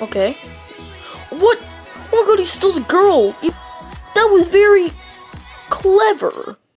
Okay. What? Oh my god, he stole the girl. That was very clever.